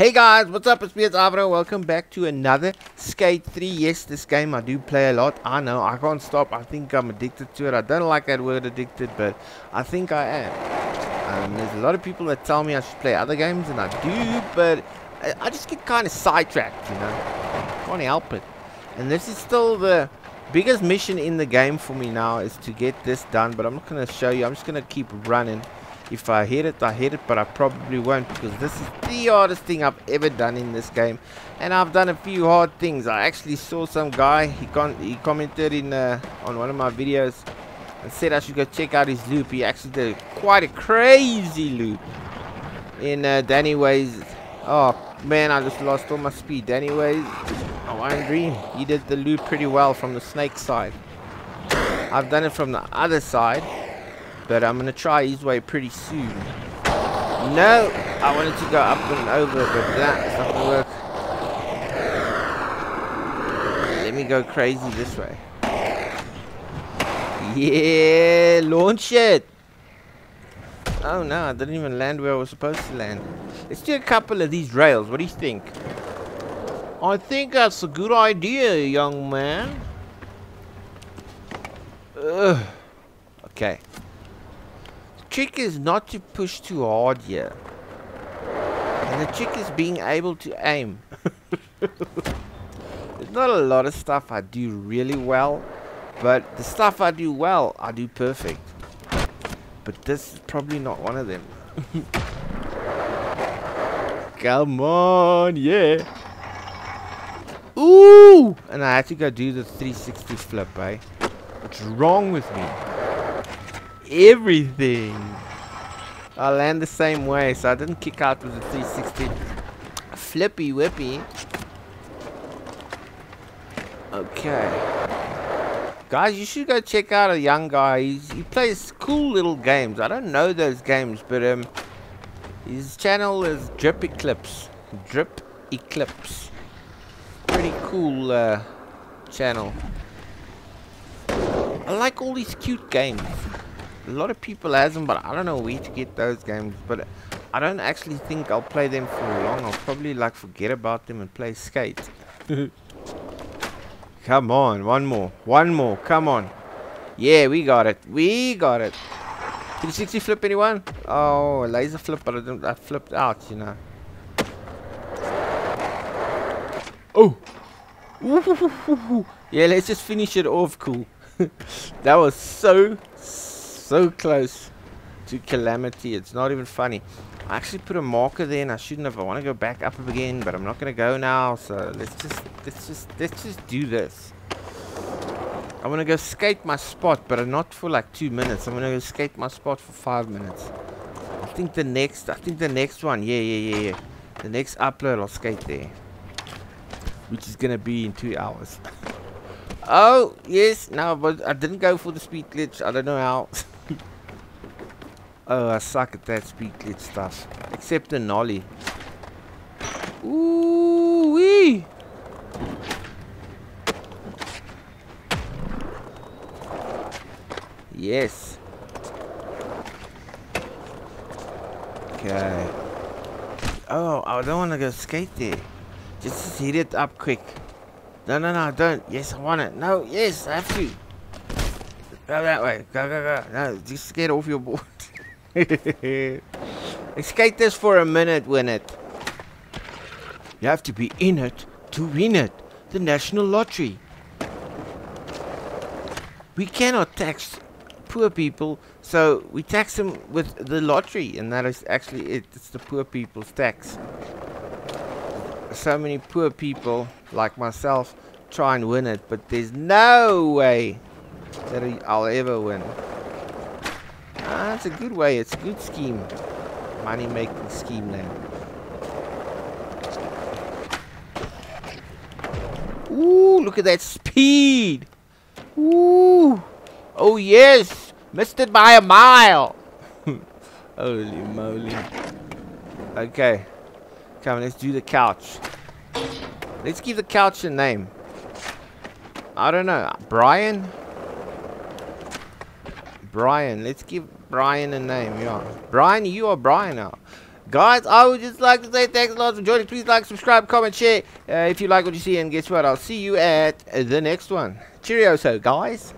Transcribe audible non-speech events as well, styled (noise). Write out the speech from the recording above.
Hey guys, what's up? It's me, it's Avro. Welcome back to another Skate 3. Yes, this game I do play a lot. I know, I can't stop. I think I'm addicted to it. I don't like that word addicted, but I think I am. Um, there's a lot of people that tell me I should play other games, and I do, but I, I just get kind of sidetracked, you know. Can't help it. And this is still the biggest mission in the game for me now is to get this done, but I'm not going to show you. I'm just going to keep running. If I hit it, I hit it, but I probably won't because this is the hardest thing I've ever done in this game. And I've done a few hard things. I actually saw some guy, he con he commented in uh, on one of my videos and said I should go check out his loop. He actually did quite a crazy loop in uh, Danny Ways. Oh man, I just lost all my speed. Danny Ways, Hawaiian Dream, he did the loop pretty well from the snake side. I've done it from the other side but I'm gonna try his way pretty soon. No, I wanted to go up and over, but that's not gonna work. Let me go crazy this way. Yeah, launch it. Oh no, I didn't even land where I was supposed to land. Let's do a couple of these rails. What do you think? I think that's a good idea, young man. Ugh. Okay trick is not to push too hard here. And the trick is being able to aim. (laughs) There's not a lot of stuff I do really well. But the stuff I do well, I do perfect. But this is probably not one of them. (laughs) Come on, yeah. Ooh! And I had to go do the 360 flip, eh? What's wrong with me? Everything. I land the same way, so I didn't kick out with the 360. Flippy whippy. Okay. Guys, you should go check out a young guy. He's, he plays cool little games. I don't know those games, but um, his channel is Drip Eclipse. Drip Eclipse. Pretty cool uh, channel. I like all these cute games a lot of people has them, but I don't know where to get those games. But I don't actually think I'll play them for long. I'll probably like forget about them and play skate. (laughs) come on, one more, one more, come on. Yeah, we got it, we got it. 360 flip anyone? Oh, laser flip, but I, I flipped out, you know. Oh. (laughs) yeah, let's just finish it off cool. (laughs) that was so so close to calamity. It's not even funny. I actually put a marker there and I shouldn't have. I want to go back up again, but I'm not going to go now. So let's just, let's just, let's just do this. I want to go skate my spot, but not for like two minutes. I'm going to go skate my spot for five minutes. I think the next, I think the next one, yeah, yeah, yeah, yeah. The next upload, I'll skate there. Which is going to be in two hours. (laughs) oh, yes. No, but I didn't go for the speed glitch. I don't know how. (laughs) Oh, I suck at that speed glitch stuff. Except the nollie. Ooh wee! Yes. Okay. Oh, I don't want to go skate there. Just hit it up quick. No, no, no, don't. Yes, I want it. No, yes, I have to. Go that way. Go, go, go. No, just get off your board. (laughs) (laughs) Escape this for a minute, win it. You have to be in it to win it. The national lottery. We cannot tax poor people, so we tax them with the lottery, and that is actually it. It's the poor people's tax. So many poor people, like myself, try and win it, but there's no way that I'll ever win. It's a good way. It's a good scheme. Money making scheme now. Ooh, look at that speed. Ooh. Oh, yes. Missed it by a mile. (laughs) Holy moly. Okay. Come let's do the couch. Let's give the couch a name. I don't know. Brian? Brian. Let's give Brian a name, yeah. Brian, you are Brian now. Guys, I would just like to say thanks a lot for joining. Please like, subscribe, comment, share uh, if you like what you see. And guess what? I'll see you at the next one. Cheerio, so guys.